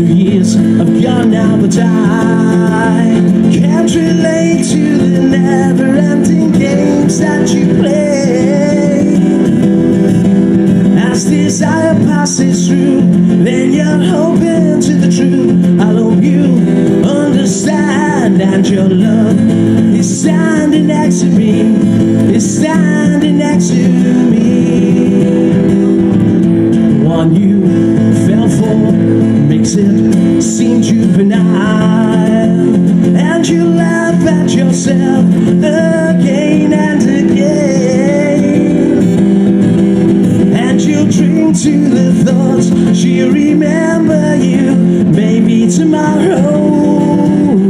Two years have gone now, but I can't relate to the never-ending games that you play. As desire passes through, then you're hoping to the truth. I hope you understand, and your love is standing next to me, is standing next to me. Makes it seem juvenile, and you laugh at yourself again and again. And you'll drink to the thoughts she'll remember you maybe tomorrow.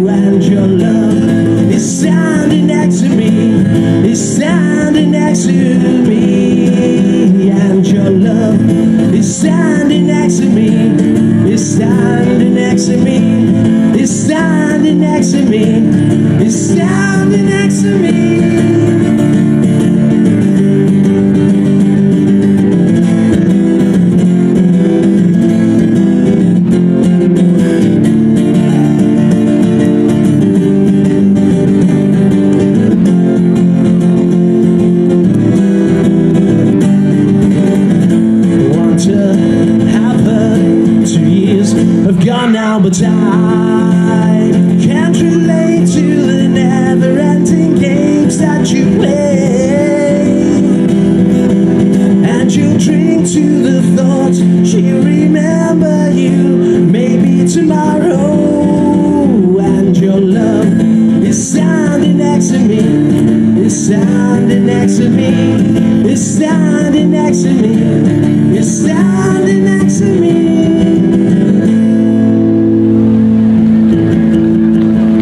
And your love is standing next to me, is standing next to me. And your love is standing next to me, next to me, is standing next to me, is standing next to me. Gone now, but I can't relate to the never-ending games that you play. And you'll drink to the thoughts she'll remember you maybe tomorrow. And your love is standing next to me, is standing next to me, is standing next to me, is standing.